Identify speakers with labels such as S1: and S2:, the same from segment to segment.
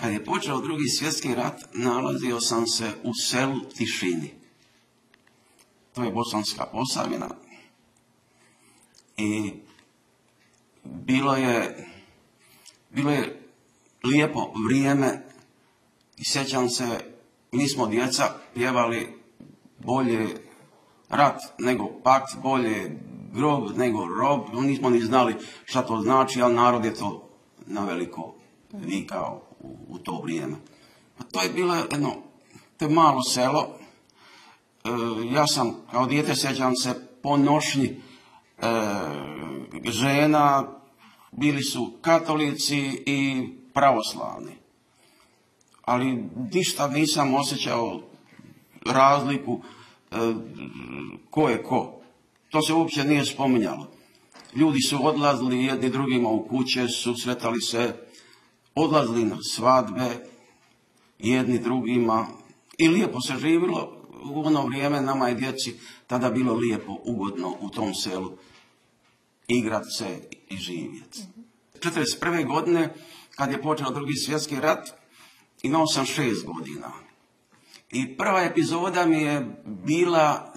S1: Kad je počeo drugi svjetski rat, nalazio sam se u selu Tišini. To je Bosanska posavina. I bilo je, bilo je lijepo vrijeme i sjećam se, mi smo djeca pjevali bolje rat nego pakt, bolje grob nego rob, nismo ni znali šta to znači, ali narod je to na veliko vikao u, to vrijeme. To je bilo jedno, to je malo selo, e, ja sam kao dijete sjećam se po nošnji e, žena, bili su katolici i pravoslavni. Ali ništa nisam osjećao razliku e, ko je ko. To se uopće nije spominjalo. Ljudi su odlazili jedni drugima u kuće, susretali se, odlazili na svadbe, jedni drugima i lijepo se živilo. U ono vrijeme nama i djeci tada bilo lijepo, ugodno u tom selu igrat se i živjeti. 1941. godine, kad je počeo drugi svjetski rat, imao sam šest godina. I prva epizoda mi je bila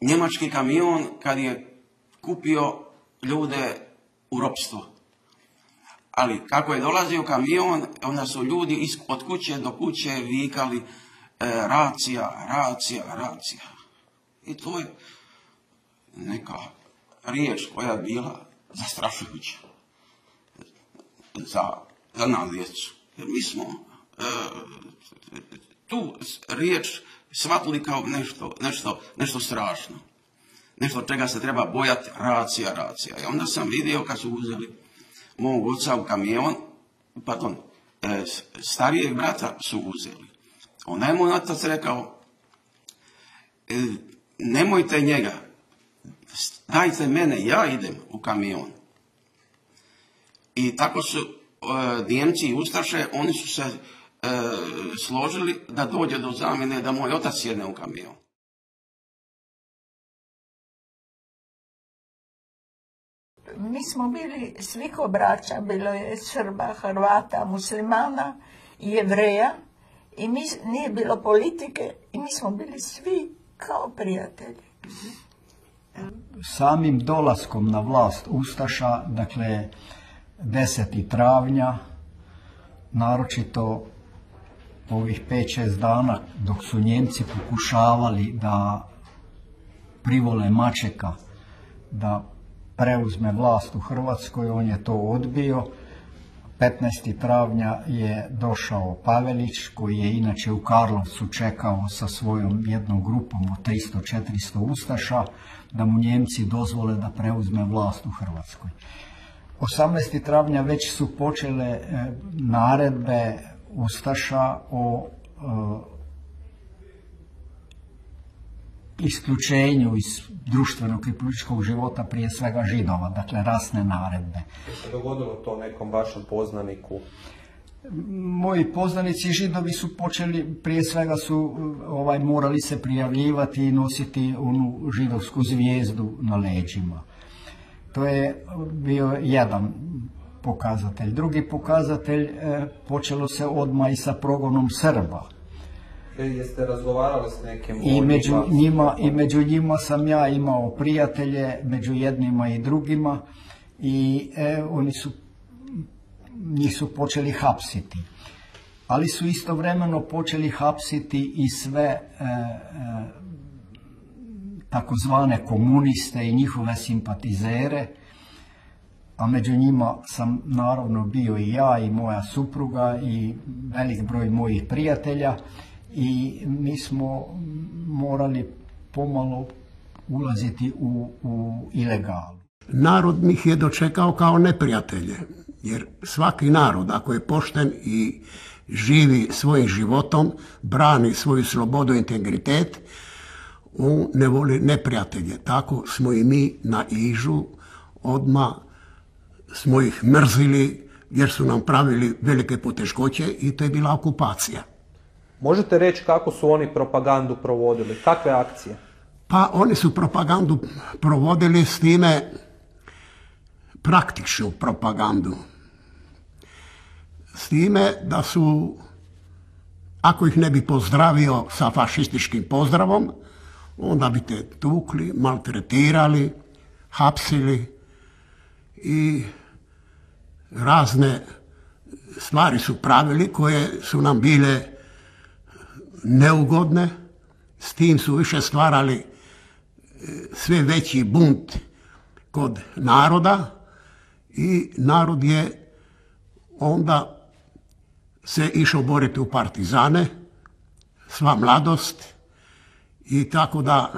S1: njemački kamion kad je kupio ljude u ropstvo. Ali kako je dolazio kamion, onda su ljudi od kuće do kuće vikali e, racija, racija, racija. I to je neka riječ koja je bila zastrašujuća za, za nas djecu. Jer mi smo e, tu riječ shvatili kao nešto, nešto, nešto strašno. Nešto čega se treba bojati, racija, racija. I onda sam vidio kad su uzeli mog oca u kamion, pardon, e, starijeg brata su uzeli. Onda je moj otac rekao, e, nemojte njega, dajte mene, ja idem u kamion. I tako su e, i Ustaše, oni su se e, složili da dođe do zamjene da moj otac sjedne u kamion.
S2: Mi smo bili svi ko bilo je Srba, Hrvata, muslimana i jevreja i mi, nije bilo politike i mi smo bili svi kao prijatelji.
S3: Samim dolaskom na vlast Ustaša, dakle 10. travnja, naročito ovih 5-6 dana dok su Njemci pokušavali da privole Mačeka da preuzme vlast u Hrvatskoj, on je to odbio. 15. travnja je došao Pavelić, koji je inače u Karlovcu čekao sa svojom jednom grupom od 300-400 ustaša, da mu Njemci dozvole da preuzme vlast u Hrvatskoj. 18. travnja već su počele e, naredbe Ustaša o e, isključenju iz društvenog i političkog života prije svega židova, dakle rasne naredbe.
S4: Se dogodilo to nekom vašem poznaniku?
S3: Moji poznanici židovi su počeli, prije svega su ovaj, morali se prijavljivati i nositi onu židovsku zvijezdu na leđima. To je bio jedan pokazatelj. Drugi pokazatelj e, počelo se odmah i sa progonom Srba.
S4: E, jeste razgovarali s nekim
S3: I među, njima, I među njima sam ja imao prijatelje, među jednima i drugima i e, oni su njih su počeli hapsiti. Ali su istovremeno počeli hapsiti i sve e, takozvane komuniste i njihove simpatizere, a među njima sam naravno bio i ja i moja supruga i velik broj mojih prijatelja i mi smo morali pomalo ulaziti u, u ilegalu.
S5: Narod mi je dočekao kao neprijatelje, jer svaki narod ako je pošten i živi svojim životom, brani svoju slobodu i integritet, on ne voli neprijatelje. Tako smo i mi na Ižu odmah smo ih mrzili jer su nam pravili velike poteškoće i to je bila okupacija.
S4: Možete reći kako su oni propagandu provodili? Kakve akcije?
S5: Pa oni su propagandu provodili s time praktičnu propagandu. S time da su, ako ih ne bi pozdravio sa fašističkim pozdravom, onda bi te tukli, maltretirali, hapsili i razne stvari su pravili koje su nam bile neugodne, s tim su više stvarali e, sve veći bunt kod naroda i narod je onda se išao boriti u partizane, sva mladost i tako da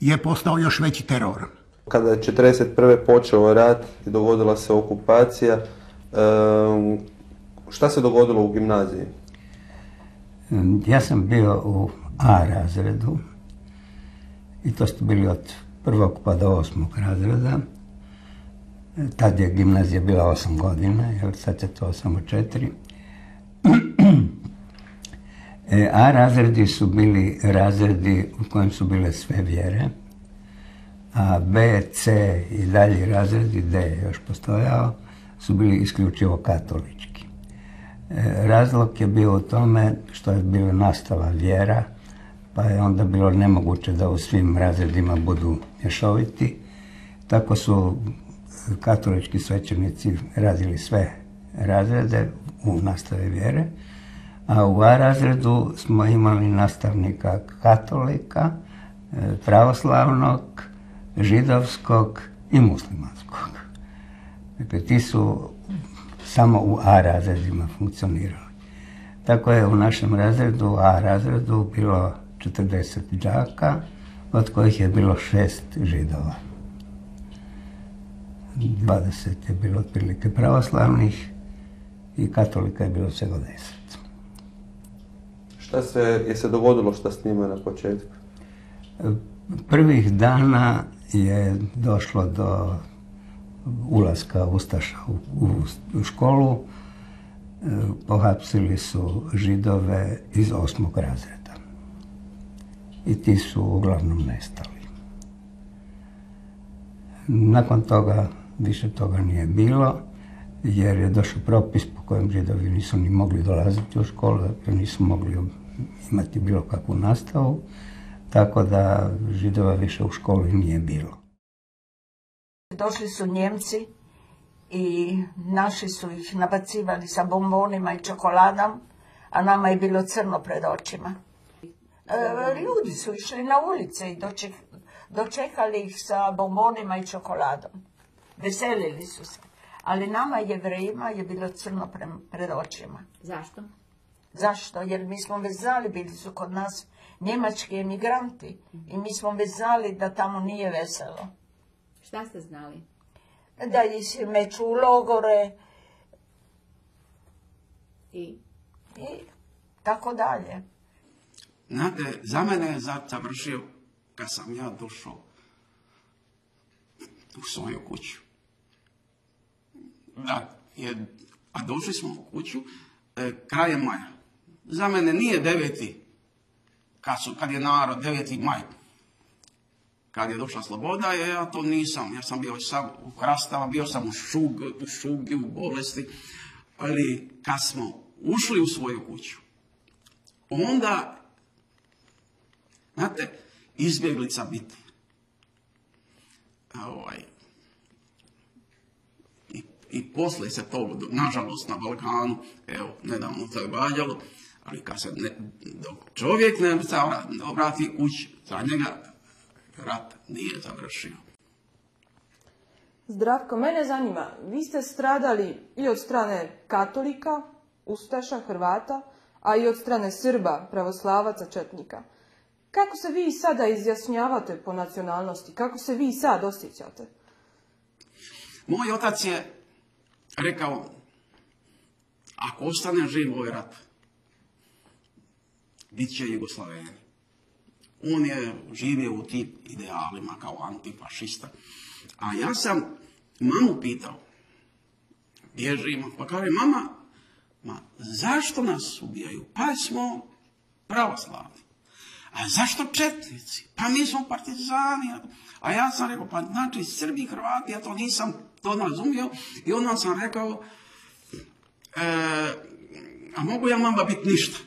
S5: je postao još veći teror.
S4: Kada je 1941. počeo rat i dogodila se okupacija, em, šta se dogodilo u gimnaziji?
S6: Ja sam bio u A razredu i to ste bili od prvog pa do osmog razreda. Tad je gimnazija bila osam godina, jer sad je to samo četiri. E, A razredi su bili razredi u kojem su bile sve vjere, a B, C i dalje razredi, D je još postojao, su bili isključivo katolički. Razlog je bio u tome što je bila nastala vjera, pa je onda bilo nemoguće da u svim razredima budu mješoviti. Tako su katolički svećenici radili sve razrede u nastavi vjere, a u A razredu smo imali nastavnika katolika, e, pravoslavnog, židovskog i muslimanskog. Dakle, ti su samo u A razredima funkcionirali. Tako je u našem razredu, A razredu, bilo 40 đaka, od kojih je bilo šest židova. 20 je bilo otprilike pravoslavnih i katolika je bilo svega 10.
S4: Šta se, je se dogodilo šta s njima na početku?
S6: Prvih dana je došlo do ulaska Ustaša u, u, školu. E, Pohapsili su židove iz osmog razreda. I ti su uglavnom nestali. Nakon toga više toga nije bilo, jer je došao propis po kojem židovi nisu ni mogli dolaziti u školu, dakle nisu mogli imati bilo kakvu nastavu, tako da židova više u školi nije bilo.
S2: Došli su Njemci i naši su ih nabacivali sa bombonima i čokoladom, a nama je bilo crno pred očima. E, ljudi su išli na ulice i doček, dočekali ih sa bombonima i čokoladom. Veselili su se. Ali nama jevrejima je bilo crno pre- pred očima.
S7: Zašto?
S2: Zašto? Jer mi smo već znali, bili su kod nas njemački emigranti i mi smo već znali da tamo nije veselo.
S7: Šta ste znali?
S2: Da ih se meću u logore
S7: I
S2: i tako dalje.
S1: Znate, za mene je zat završio kad sam ja došao u svoju kuću. Da, je, a došli smo u kuću e, krajem maja. Za mene nije deveti, kad, su, kad je narod, deveti maj. Kad je došla sloboda, je, ja to nisam. Ja sam bio sam u krastava, bio sam u šug, u šugi, u bolesti. Ali kad smo ušli u svoju kuću, onda Znate, izbjeglica biti. Ovaj, i, I poslije se to, nažalost, na Balkanu, evo, nedavno se događalo, ali kad se ne, dok čovjek ne obrati kući, za njega rat nije završio.
S8: Zdravko, mene zanima, vi ste stradali i od strane katolika, ustaša, Hrvata, a i od strane Srba, pravoslavaca, četnika. Kako se vi sada izjasnjavate po nacionalnosti? Kako se vi sad osjećate?
S1: Moj otac je rekao, ako ostane živ ovaj rat, bit će Jugoslaveni. On je živio u tim idealima kao antifašista. A ja sam mamu pitao, bježimo, pa kaže, mama, ma zašto nas ubijaju? Pa smo pravoslavni. A zašto četnici? Pa mi smo partizani. A ja sam rekao, pa znači Srbi i Hrvati, ja to nisam to razumio. I onda sam rekao, a mogu ja mama biti ništa?